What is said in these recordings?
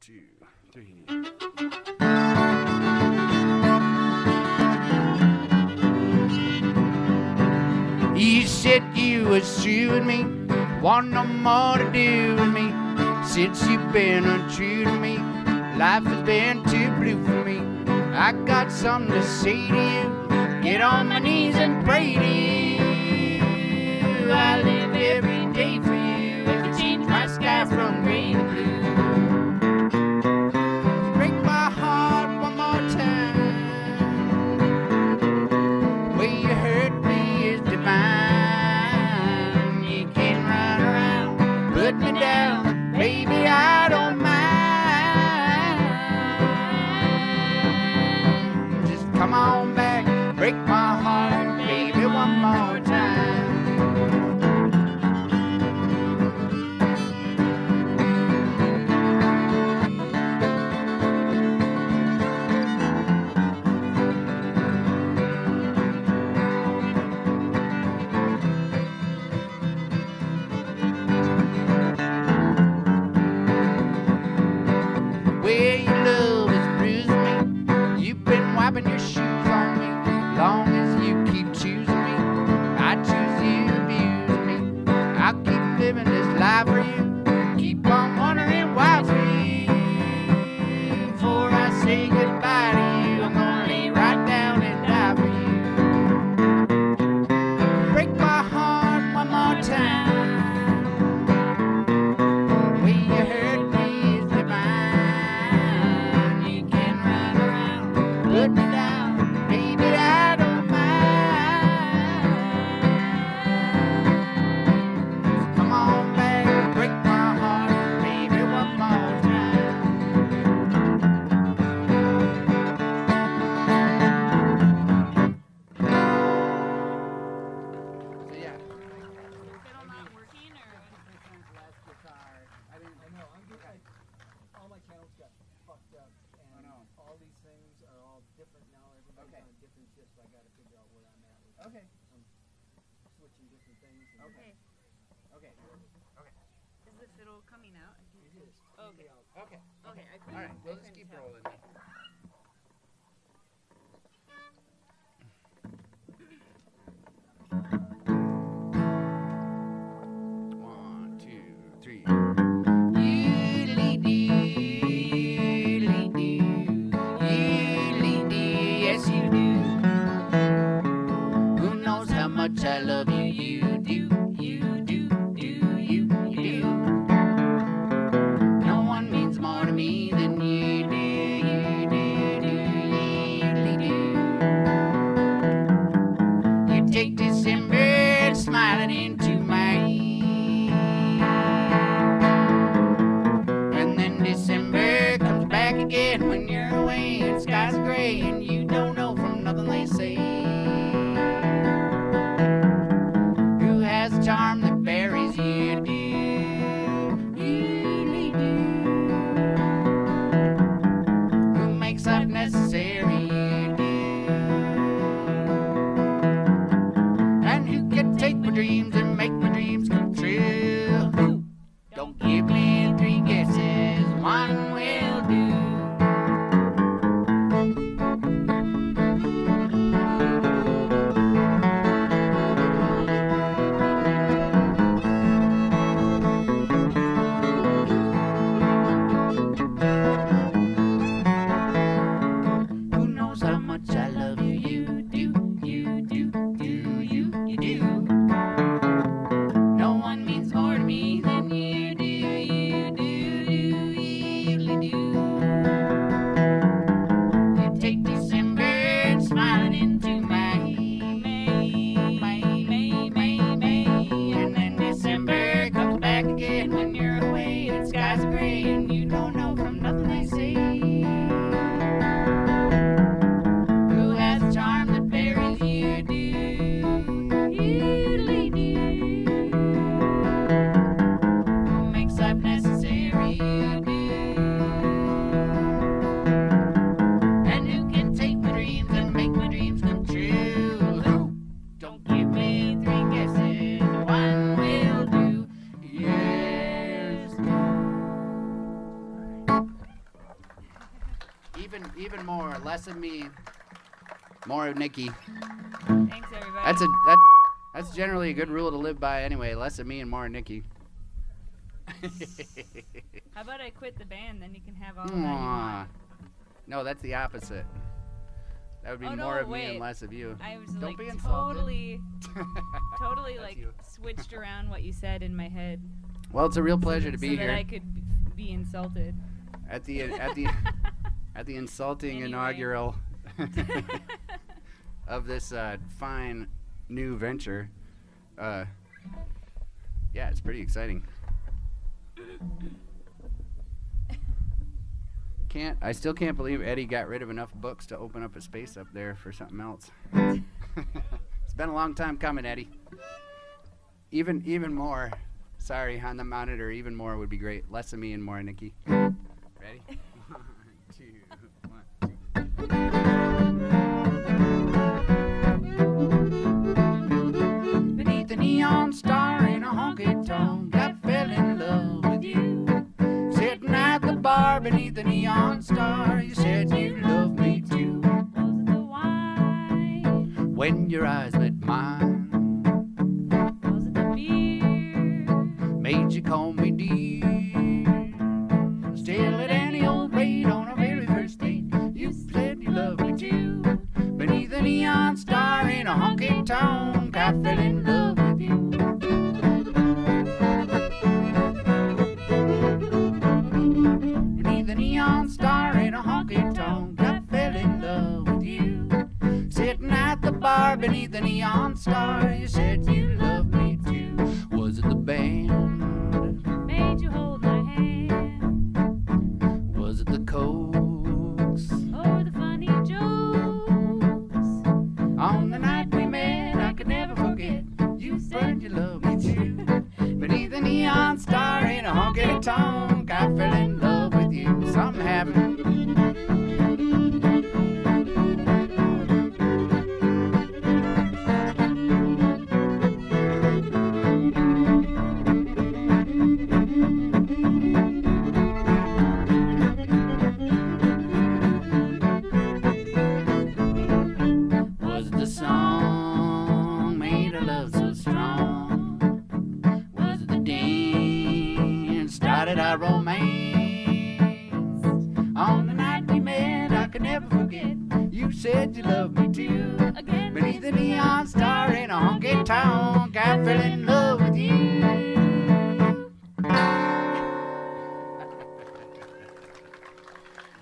two, three. You said you was true me, want no more to do with me. Since you've been untrue to me, life has been too blue for me. I got something to say to you. Get on my knees and pray to you. and things. And okay. Okay. Okay. Is the fiddle coming out? It is. Okay. Okay. Okay. I All right. We'll just keep rolling. Even even more. Less of me, more of Nikki. Thanks, everybody. That's a that's that's generally a good rule to live by anyway. Less of me and more of Nikki. How about I quit the band, then you can have all of that you want. no, that's the opposite. That would be Oh, more no, of me and less of you. I was Don't like be insulted. totally, totally like you. switched around what you said in my head. Well, it's a real pleasure that- to be so here that I could be insulted. at the at the at the insulting Anyway. inaugural of this uh, fine new venture. Uh, yeah, it's pretty exciting. Can't I still can't believe Eddie got rid of enough books to open up a space up there for something else. it's been a long time coming, Eddie. Even even more. Sorry, on the monitor, even more would be great. Less of me and more Nikki. Made you call me dear. Still at any old rate on our very first date, you said you loved me too. Beneath the neon star in a honky tonk, I fell in love with you. Beneath the neon star in a honky tonk, I fell in love with you. Sitting at the bar beneath the neon star, you said you loved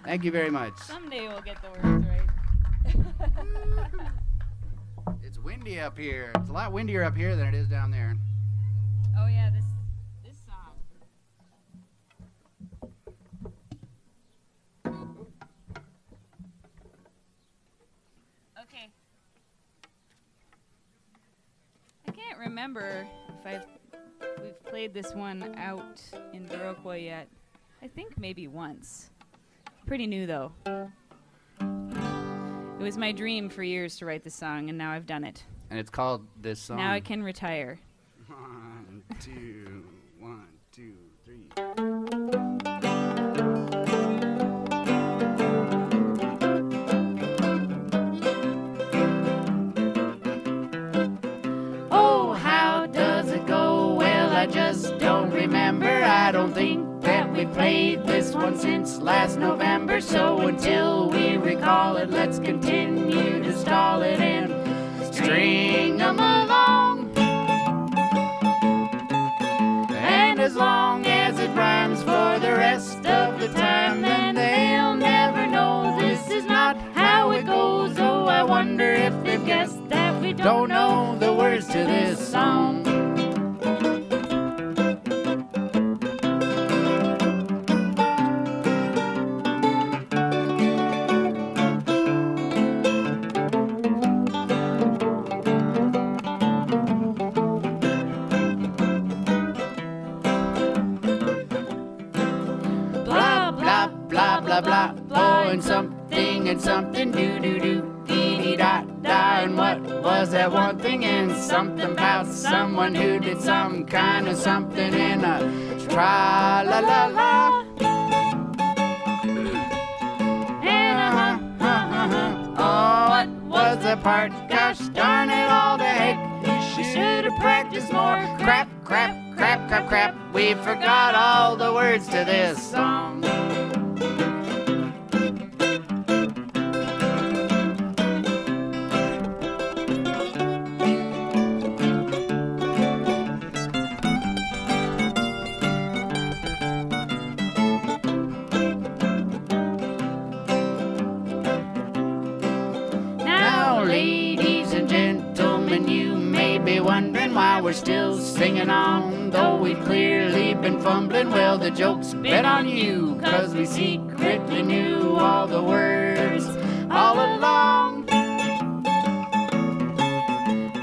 Thank you very much. Someday we'll get the words right. It's windy up here. It's a lot windier up here than it is down there. oh yeah, this this song. Okay. I can't remember if I've we've played this one out in Iroquois yet. I think maybe once. Pretty new though. It was my dream for years to write this song, and now I've done it. And it's called this song. Now I can retire. One, two, we played this one since last November. So until we recall it, let's continue to stall it and string 'em along. And as long as it rhymes for the rest of the time, then they'll never know this is not how it goes. Oh, I wonder if they've guessed that we don't know the words to this song. blah blah oh and something and something do do do dee dee da da. And what was that one thing and something about someone who did some kind of something in a tra la la la and oh what was the part? Gosh darn it all the heck. We should have practiced more. Crap crap crap crap crap. We forgot all the words to this song. We're still singing on. Though we've clearly been fumbling, well, the joke's been on you, cause we secretly knew all the words all along.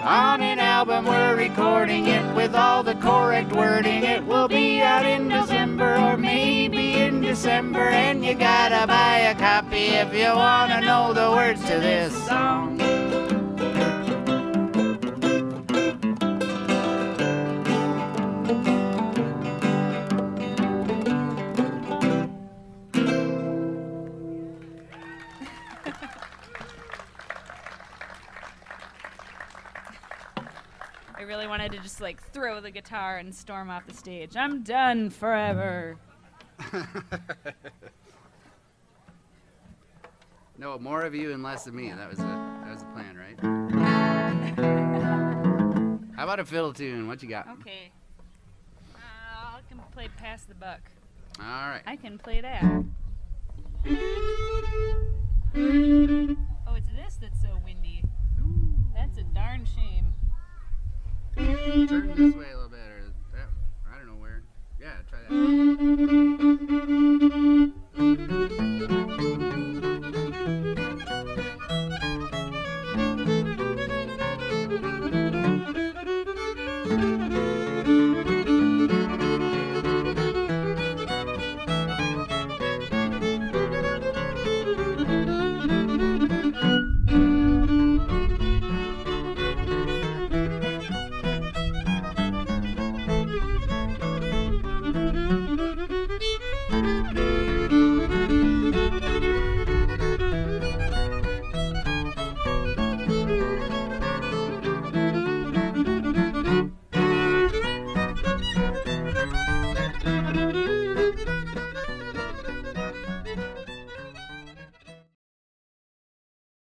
On an album, we're recording it with all the correct wording. It will be out in December or maybe in December, and you gotta buy a copy if you wanna know the words to this song. Wanted to just like throw the guitar and storm off the stage. I'm done forever. No, more of you and less of me. That was a that was the plan, right? How about a fiddle tune? What you got? Okay. Uh, I can play Pass the Buck. All right. I can play that. Oh, it's this that's so windy. That's a darn shame. Turn this way a little bit, or I don't know where. Yeah, try that.